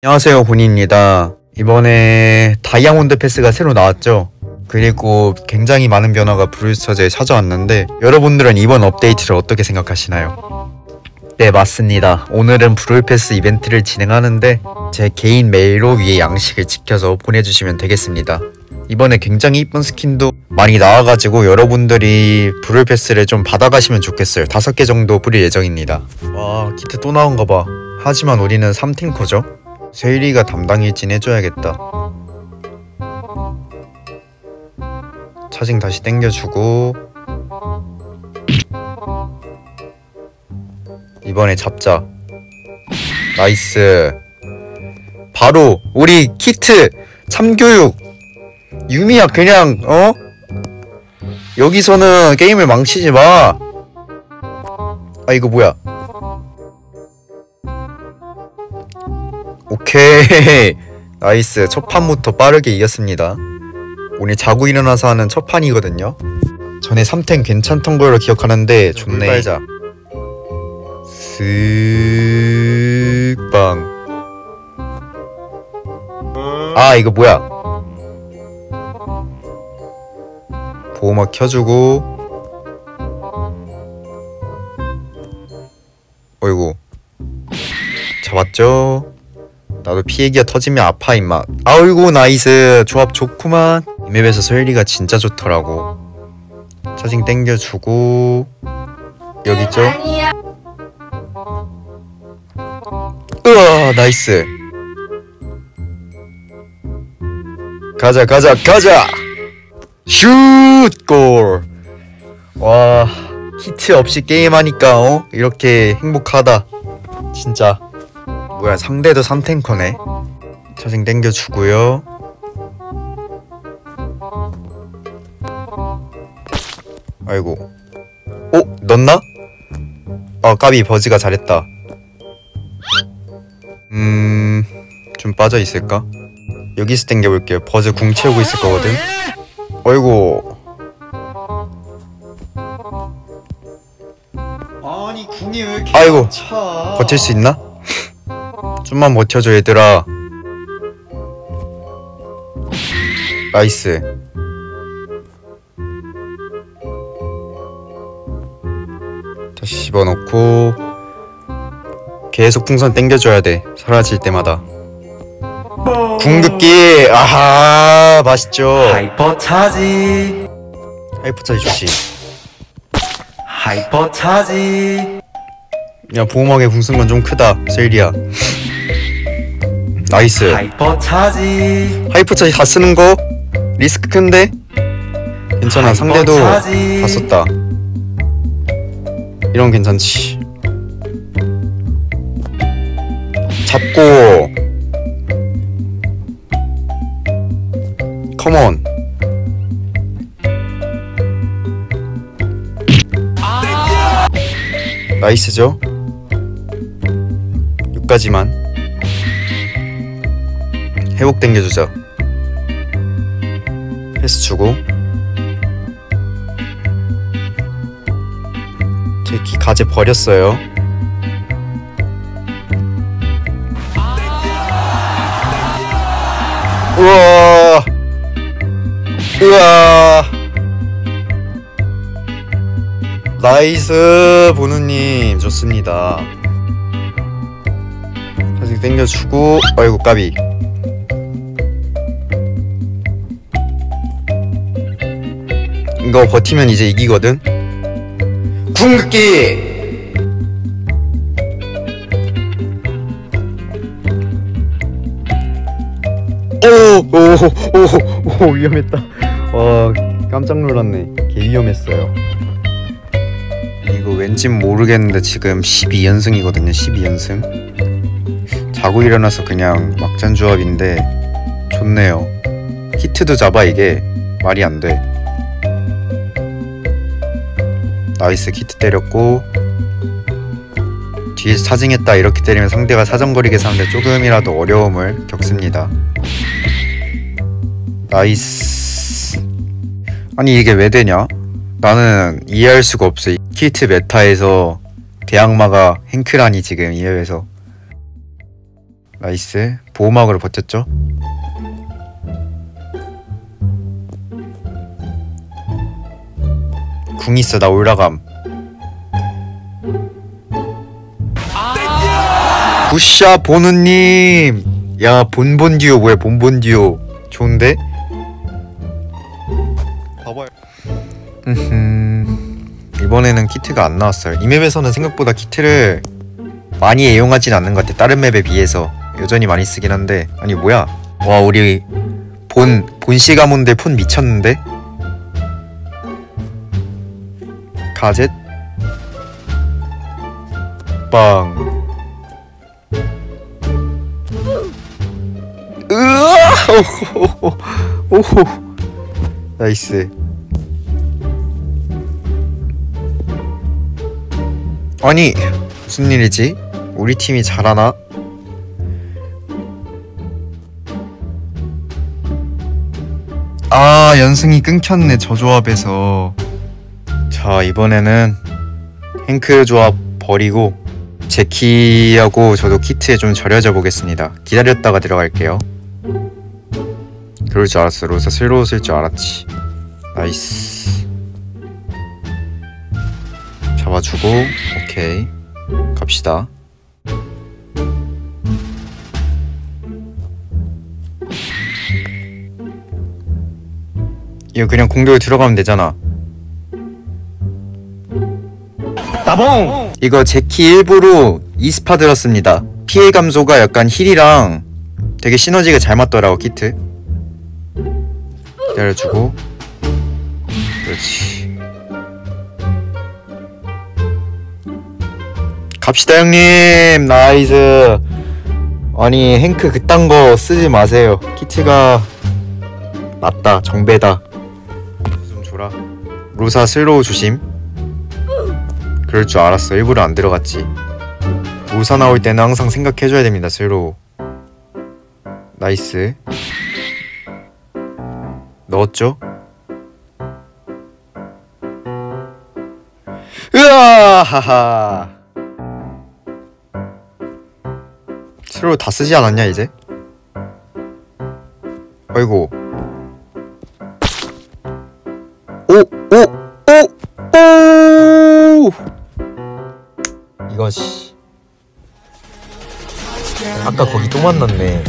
안녕하세요 본입니다. 이번에 다이아몬드 패스가 새로 나왔죠? 그리고 굉장히 많은 변화가 브롤스타즈에 찾아왔는데 여러분들은 이번 업데이트를 어떻게 생각하시나요? 네 맞습니다. 오늘은 브롤 패스 이벤트를 진행하는데 제 개인 메일로 위에 양식을 지켜서 보내주시면 되겠습니다. 이번에 굉장히 이쁜 스킨도 많이 나와가지고 여러분들이 브롤 패스를 좀 받아가시면 좋겠어요. 다섯 개 정도 뿌릴 예정입니다. 와 키트 또 나온가 봐. 하지만 우리는 3탱커죠 세일이가 담당 일진 해줘야겠다 charging 다시 땡겨주고 이번에 잡자 nice 바로 우리 키트 참교육 유미야 그냥 어? 여기서는 게임을 망치지 마. 아 이거 뭐야? 오케이. nice. 첫 판부터 빠르게 이겼습니다. 오늘 자고 일어나서 하는 첫 판이거든요. 전에 3탱 괜찮던 걸로 기억하는데 좋네. 빨자. 쓱빵 아 이거 뭐야? 보호막 켜주고. 어이구. 잡았죠 나도 피해기가 터지면 아파 임마. 아이고 nice. 조합 좋구만. 이 맵에서 소일리가 진짜 좋더라고. charging 땡겨주고. 여기 있죠? 으아 nice. 가자 가자 가자. 슛골. 와 키트 없이 게임하니까 어? 이렇게 행복하다. 진짜 뭐야 상대도 3탱커네. charging 땡겨주고요. 아이고. 어? 넣나? 아 까비. 버즈가 잘했다. 음... 좀 빠져있을까? 여기서 땡겨볼게요. 버즈 궁 채우고 있을 거거든. 어이구 아니 궁이 왜 이렇게 아이고. 차? 버틸 수 있나? 좀만 버텨줘 얘들아. nice. 다시 집어넣고 계속 풍선 땡겨줘야 돼 사라질 때마다. 궁극기! 아하 맛있죠? hyper charge. hyper charge 좋지 hyper charge. 야 보호막에 궁쓴 건 좀 크다 세일이야 nice. hyper charge. hyper charge 다 쓰는 거 리스크 큰데? 괜찮아 상대도 차지. 다 썼다. 이런 괜찮지. 잡고. 컴온. 나이스죠? 여기까지만 회복 땡겨주자 패스 주고. 제키 가제 버렸어요. 우와! 우와! 나이스 보누님. 좋습니다. 사진 땡겨주고. 아이고 까비 이거 버티면 이제 이기거든. 궁극기. 오오 오 오 위험했다. 와 깜짝 놀랐네. 개 위험했어요. 이거 왠진 모르겠는데 지금 12연승이거든요 12연승. 자고 일어나서 그냥 막잔 조합인데 좋네요. 키트도 잡아 이게. 말이 안돼 nice 키트 때렸고 뒤에서 차징했다 이렇게 때리면 상대가 사정거리 계산하는데 조금이라도 어려움을 겪습니다. nice. 아니 이게 왜 되냐? 나는 이해할 수가 없어. 이 키트 meta에서 대악마가 행크라니 지금 이 맵에서. nice. 보호막으로 버텼죠 궁 있어 나 올라감. good shot 보누님. 야 본본 듀오 뭐야 본본 듀오. 좋은데? 봐봐요. 음 이번에는 키트가 안 나왔어요. 이 맵에서는 생각보다 키트를 많이 애용하진 않는 것 같아 다른 맵에 비해서. 여전히 많이 쓰긴 한데. 아니 뭐야? 와 우리 본 본시 가문들 폰 미쳤는데 가젯? 빵. 으아! 오호 오호. nice. 아니 무슨 일이지? 우리 팀이 잘하나? 아 연승이 끊겼네 저 조합에서 자 이번에는 행크 조합 버리고 재키하고 저도 키트에 좀 절여져 보겠습니다. 기다렸다가 들어갈게요. 그럴 줄 알았어. 로사 slow 쓸 줄 알았지. nice. 잡아주고 오케이. 갑시다. 이거 그냥 공격에 들어가면 되잖아 따봉. 이거 재키 일부러 이스파 들었습니다. 피해 감소가 약간 힐이랑 되게 시너지가 잘 맞더라고 키트. 기다려주고. 그렇지. 갑시다 형님. nice. 아니 행크 그딴 거 쓰지 마세요. 키트가 맞다 정배다. 좀 줘라. 로사 slow 조심 그럴 줄 알았어 일부러 안 들어갔지 로사 나올 때는 항상 생각해줘야 됩니다 slow nice 넣었죠? 으아 하하 slow 다 쓰지 않았냐 이제? 아이고 오! 오! 오! 씨 아까 거기 또 만났네